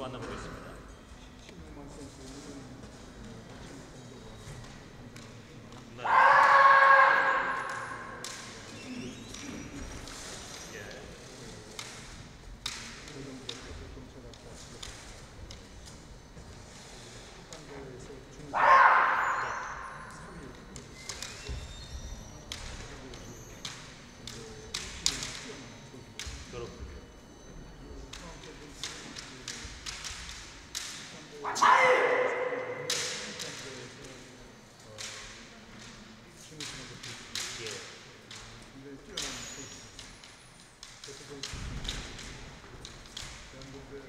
바로 만나보겠습니다. 신용만 선수는 네. 예. 그렇군요. 예. 굉장히 뛰어난 선수. 그래서 그 대한민국의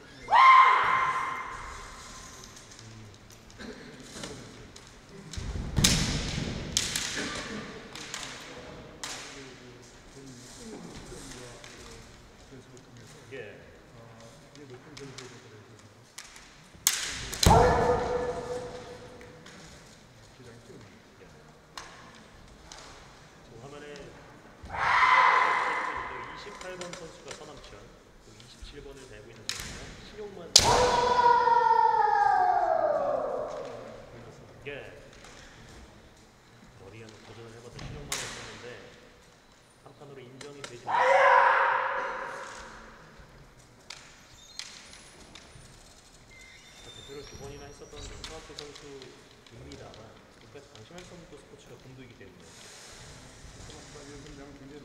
그래서 통해서 예. 어, 이게 높은 점수를 그래서 기량이 뛰어납니다. 지금 화면에 28번 선수가 서남천, 그리고 27번을 달고 있는 선수가 신용만. 예. 머리에 한번 도전을 해봤던 신용만 선수인데 한 판으로 인정이 되지 못했습니다. 대표를 두 번이나 했었던 서학교 선수입니다만 끝까지 방심할 수 없는 또 스포츠가 공도이기 때문에 소막과 연습장은 굉장히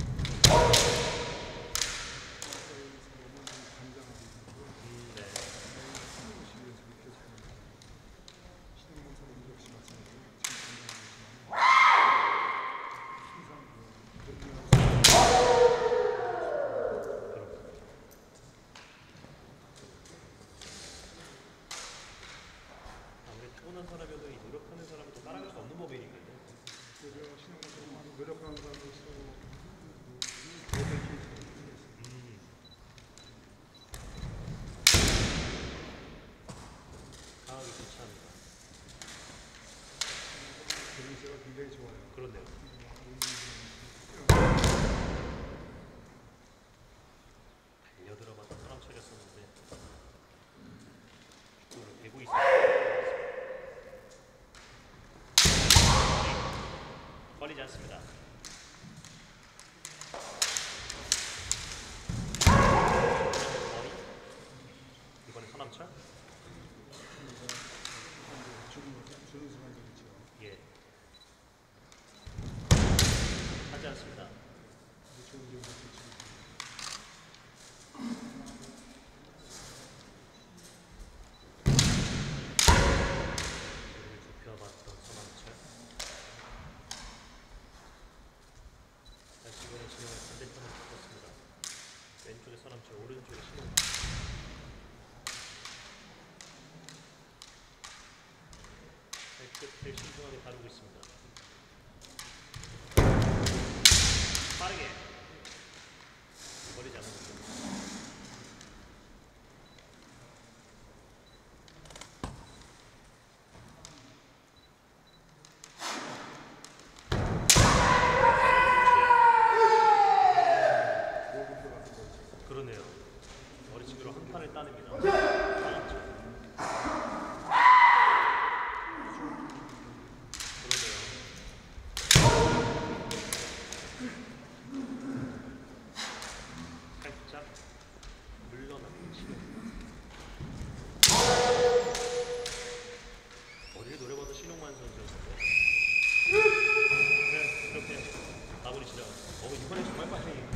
소막과에서 보면 좀 강장하고 있고 음, 네. 신용식 연습이 계속됩니다. 신용만 사람도 역시 마찬가지로 지금 강장하고 있지만 항상 그 그렇군요. 타고난 사람이어도 이 노력하는 사람은 또 따라갈 수 없는 법이니까요. 노력하는 모든 케이스가 있습니다. 음. 강하게 교차합니다. 재미있어가 굉장히 좋아요. 그런데요. 달려들어봤던 사람차렸었는데 축구를 대고 있습니다. 걸리지 않습니다. 머리. 이번에 서남철. 주는 주는 순간이 있죠. 예. 하지 않습니다. 좋은 점을 붙이고 그를 좁혀봤던 서남철. 다시 이번에 진영을 반대편으로 바꿨습니다. 왼쪽에 서남철, 오른쪽에 신호. 발끝을 신중하게 다루고 있습니다. Nobody.